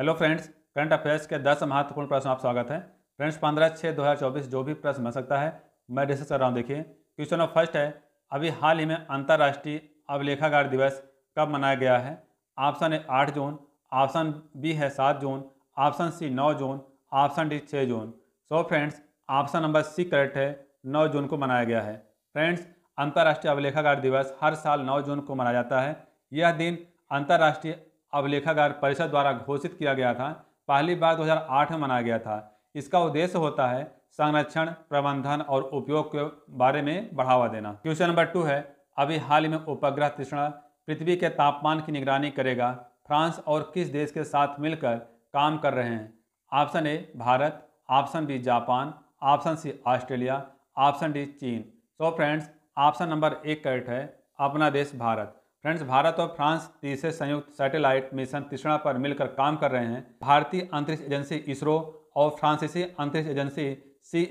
Hello friends current affairs के दस महत्वपूर्ण प्रश्न आप स्वागत है। फ्रेंड्स पंद्रह छः दो हज़ार चौबीस जो भी प्रश्न बन सकता है, मैं डिस्कस कर रहा हूँ। देखिए क्वेश्चन नंबर फ़र्स्ट है, अभी हाल ही में अंतर्राष्ट्रीय अभिलेखागार दिवस कब मनाया गया है? ऑप्शन ए, आठ जून ऑप्शन बी है सात जून ऑप्शन सी नौ जून ऑप्शन डी छः जून। So friends option number C correct है, नौ जून को मनाया गया है। फ्रेंड्स अंतर्राष्ट्रीय अभिलेखागार दिवस हर साल नौ जून को मनाया जाता है। यह दिन अंतर्राष्ट्रीय अभिलेखागार परिषद द्वारा घोषित किया गया था। पहली बार 2008 में मनाया गया था। इसका उद्देश्य होता है संरक्षण, प्रबंधन और उपयोग के बारे में बढ़ावा देना। क्वेश्चन नंबर टू है, अभी हाल ही में उपग्रह तीक्षण पृथ्वी के तापमान की निगरानी करेगा। फ्रांस और किस देश के साथ मिलकर काम कर रहे हैं? Option A, Bharat. Option B, Japan. Option C, Australia. Option D, चीन। सो फ्रेंड्स ऑप्शन नंबर एक करेक्ट है, अपना देश भारत। फ्रेंड्स, भारत और फ्रांस तीसरे संयुक्त सैटेलाइट मिशन तीसरा पर मिलकर काम कर रहे हैं। भारतीय अंतरिक्ष एजेंसी इसरो और फ्रांसीसी अंतरिक्ष एजेंसी सी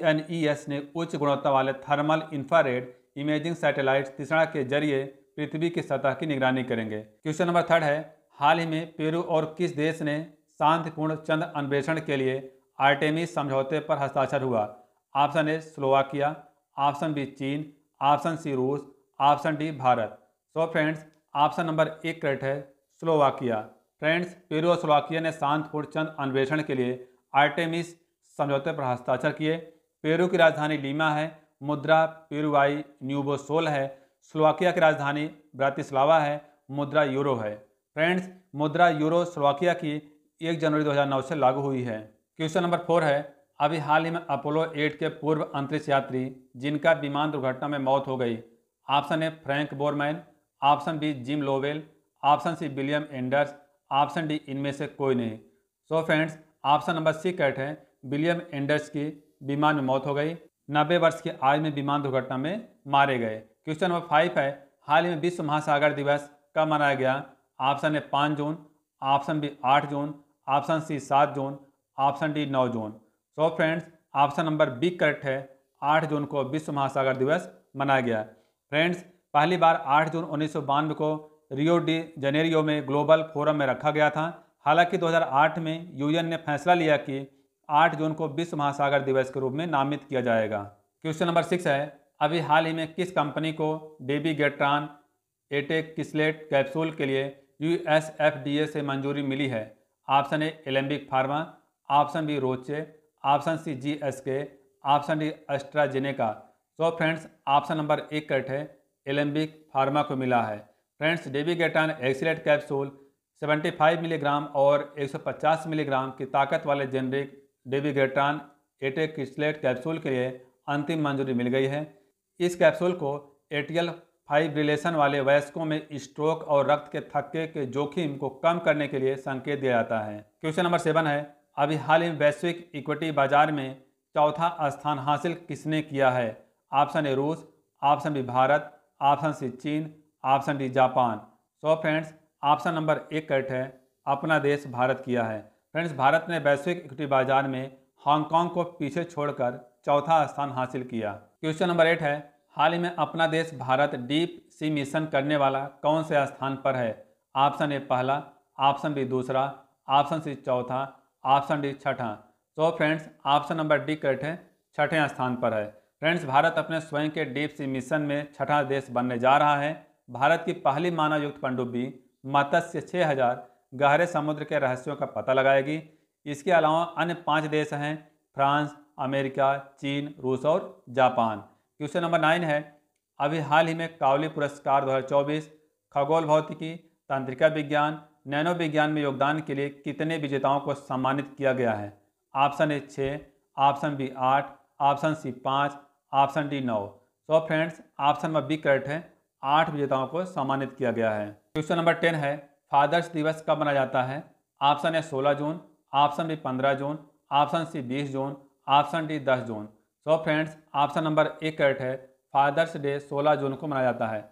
ने उच्च गुणवत्ता वाले थर्मल इंफ्रारेड इमेजिंग सैटेलाइट तीसरा के ज़रिए पृथ्वी की सतह की निगरानी करेंगे। क्वेश्चन नंबर थर्ड है, हाल ही में पेरू और किस देश ने शांतिपूर्ण चंद्र अन्वेषण के लिए आर्टेमिस समझौते पर हस्ताक्षर हुआ? Option A, Slovakia, option B, चीन, ऑप्शन सी, रूस, option D, Bharat. So friends option number एक करेक्ट है, स्लोवाकिया। फ्रेंड्स, पेरू और स्लोवाकिया ने शांतपूर्ण चंद अन्वेषण के लिए आर्टेमिस समझौते पर हस्ताक्षर किए। पेरू की राजधानी लीमा है, मुद्रा पेरुवाई न्यूबोसोल है। स्लोवाकिया की राजधानी ब्रातिस्लावा है, मुद्रा यूरो है। फ्रेंड्स, मुद्रा यूरो स्लोवाकिया की एक जनवरी 2009 से लागू हुई है। क्वेश्चन नंबर फोर है, अभी हाल ही में अपोलो 8 के पूर्व अंतरिक्ष यात्री, जिनका विमान दुर्घटना में मौत हो गई। Option A Frank Borman option B Jim Lovell option C William Anders option D इनमें से कोई नहीं। So friends option number C correct है। विलियम एंडर्स की विमान में मौत हो गई। नब्बे वर्ष की आयु में विमान दुर्घटना में मारे गए। क्वेश्चन नंबर फाइव है। हाल ही में विश्व महासागर दिवस कब मनाया गया? ऑप्शन ए पाँच जून। ऑप्शन बी आठ जून। ऑप्शन सी सात जून। ऑप्शन डी नौ जून। So friends option number B correct है। आठ जून को विश्व महासागर दिवस मनाया गया। फ्रेंड्स पहली बार 8 जून उन्नीस सौ बानवे को रियो डी जनेरियो में ग्लोबल फोरम में रखा गया था। हालाँकि 2008 में यूएन ने फैसला लिया कि 8 जून को विश्व महासागर दिवस के रूप में नामित किया जाएगा। क्वेश्चन नंबर सिक्स है, अभी हाल ही में किस कंपनी को dabigatran, etexilate capsule के लिए यू से मंजूरी मिली है? Option A, Alembic pharma, option B, Roche, option C G S K option D, AstraZeneca. So friends, option number एक करेक्ट है एलेम्बिक फार्मा को मिला है। Friends dabigatran etexilate capsule 75 milligram और 150 मिलीग्राम की ताकत वाले जेनरिक डेबीगेटान एटेक्सलेट कैप्सूल के लिए अंतिम मंजूरी मिल गई है। इस कैप्सूल को एटियल फाइब्रिलेशन वाले वयस्कों में स्ट्रोक और रक्त के थक्के के जोखिम को कम करने के लिए संकेत दिया जाता है। क्वेश्चन नंबर सेवन है, अभी हाल ही में वैश्विक इक्विटी बाज़ार में चौथा स्थान हासिल किसने किया है? ऑप्शन ए, रूस, option B, Bharat option C चीन, option D Japan. So friends option number एक करेक्ट है, अपना देश भारत किया है। फ्रेंड्स भारत ने वैश्विक इक्विटी बाज़ार में हांगकांग को पीछे छोड़कर चौथा स्थान हासिल किया। क्वेश्चन नंबर एट है, हाल ही में अपना देश भारत डीप सी मिशन करने वाला कौन से स्थान पर है? ऑप्शन ए पहला ऑप्शन बी दूसरा ऑप्शन सी चौथा ऑप्शन डी छठा। तो friends option number D correct है, छठे स्थान पर है। फ्रेंड्स, भारत अपने स्वयं के डीप सी मिशन में छठा देश बनने जा रहा है। भारत की पहली मानव युक्त पनडुब्बी मत्स्य छः हज़ार गहरे समुद्र के रहस्यों का पता लगाएगी। इसके अलावा अन्य पाँच देश हैं, फ्रांस, अमेरिका, चीन, रूस और जापान। क्वेश्चन नंबर नाइन है, अभी हाल ही में कावली पुरस्कार 2024 खगोल भौतिकी, तंत्रिका विज्ञान नैनो विज्ञान में योगदान के लिए कितने विजेताओं को सम्मानित किया गया है? ऑप्शन ए छः ऑप्शन बी आठ, ऑप्शन सी पाँच ऑप्शन डी नौ। So friends option number B correct है। आठ विजेताओं को सम्मानित किया गया है। क्वेश्चन नंबर टेन है। फादर्स दिवस कब मनाया जाता है? ऑप्शन है सोलह जून। ऑप्शन बी पंद्रह जून। ऑप्शन सी बीस जून। ऑप्शन डी दस जून। सो फ्रेंड्स ऑप्शन नंबर एक करेक्ट है। फादर्स डे सोलह जून को मनाया जाता है।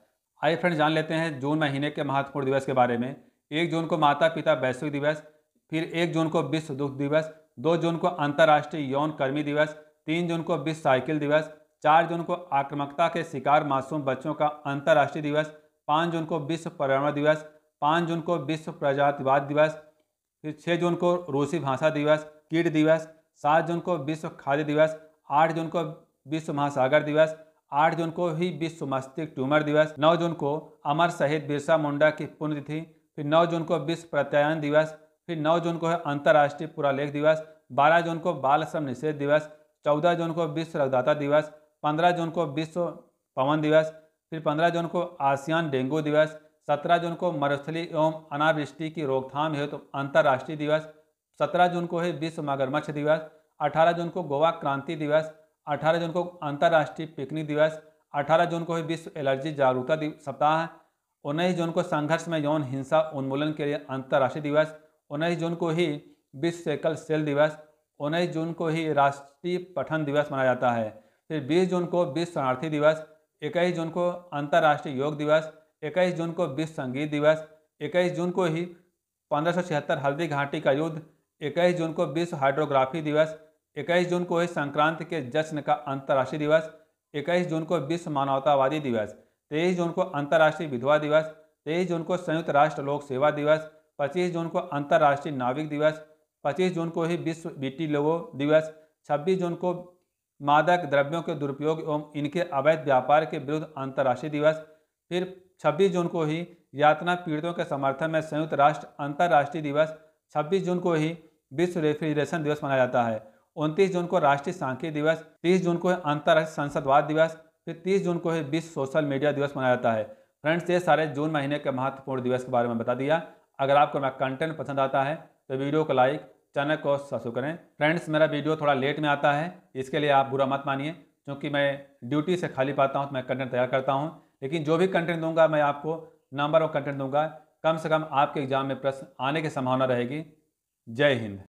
आइए फ्रेंड्स जान लेते हैं जून महीने के महत्वपूर्ण दिवस के बारे में। एक जून को माता पिता वैश्विक दिवस, फिर एक जून को विश्व दुख दिवस, दो जून को अंतर्राष्ट्रीय यौन कर्मी दिवस, तीन जून को विश्व साइकिल दिवस चार जून को आक्रामकता के शिकार मासूम बच्चों का अंतर्राष्ट्रीय दिवस पाँच जून को विश्व पर्यावरण दिवस पाँच जून को विश्व प्रजातिवाद दिवस फिर छः जून को रूसी भाषा दिवस कीट दिवस सात जून को विश्व खाद्य दिवस आठ जून को विश्व महासागर दिवस आठ जून को ही विश्व मस्तिष्क ट्यूमर दिवस नौ जून को अमर शहीद बिरसा मुंडा की पुण्यतिथि फिर नौ जून को विश्व प्रत्यायन दिवस फिर नौ जून को है अंतर्राष्ट्रीय पुरालेख दिवस बारह जून को बाल श्रम निषेध दिवस चौदह जून को विश्व रक्तदाता दिवस पंद्रह जून को विश्व पवन दिवस फिर पंद्रह जून को आसियान डेंगू दिवस सत्रह जून को मरुस्थली एवं अनावृष्टि की रोकथाम हेतु तो अंतर्राष्ट्रीय दिवस सत्रह जून को है विश्व मगरमच्छ दिवस अठारह जून को गोवा क्रांति दिवस अठारह जून को अंतर्राष्ट्रीय पिकनिक दिवस अठारह जून को है विश्व एलर्जी जागरूकता सप्ताह उन्नीस जून को संघर्ष में यौन हिंसा उन्मूलन के लिए अंतर्राष्ट्रीय दिवस उन्नीस जून को ही विश्व सेकल सेल दिवस उन्नीस जून को ही राष्ट्रीय पठन दिवस मनाया जाता है फिर बीस जून को विश्व शरणार्थी दिवस इक्कीस जून को अंतर्राष्ट्रीय योग दिवस इक्कीस जून को विश्व संगीत दिवस इक्कीस जून को ही पंद्रह हल्दी घाटी का युद्ध इक्कीस जून को विश्व हाइड्रोग्राफी दिवस इक्कीस जून को ही संक्रांति के जश्न का अंतर्राष्ट्रीय दिवस इक्कीस जून को विश्व मानवतावादी दिवस तेईस जून को अंतर्राष्ट्रीय विधवा दिवस तेईस जून को संयुक्त राष्ट्र लोक सेवा दिवस पच्चीस जून को अंतर्राष्ट्रीय नाविक दिवस पच्चीस जून को ही विश्व बीटी लोगो दिवस छब्बीस जून को मादक द्रव्यों के दुरुपयोग एवं इनके अवैध व्यापार के विरुद्ध अंतर्राष्ट्रीय दिवस, फिर 26 जून को ही यातना पीड़ितों के समर्थन में संयुक्त राष्ट्र अंतर्राष्ट्रीय दिवस 26 जून को ही विश्व रेफ्रिजरेशन दिवस मनाया जाता है। उनतीस जून को राष्ट्रीय सांख्यिकी दिवस 30 जून को अंतर्राष्ट्रीय संसदवाद दिवस, फिर 30 जून को ही विश्व सोशल मीडिया दिवस मनाया जाता है। फ्रेंड्स, ये सारे जून महीने के महत्वपूर्ण दिवस के बारे में बता दिया। अगर आपको मेरा कंटेंट पसंद आता है तो वीडियो को लाइक चैनल को सब्सक्राइब करें। फ्रेंड्स, मेरा वीडियो थोड़ा लेट में आता है, इसके लिए आप बुरा मत मानिए, क्योंकि मैं ड्यूटी से खाली पाता हूँ तो मैं कंटेंट तैयार करता हूँ। लेकिन जो भी कंटेंट दूँगा, मैं आपको नंबर ऑफ़ कंटेंट दूँगा। कम से कम आपके एग्ज़ाम में प्रश्न आने की संभावना रहेगी। जय हिंद।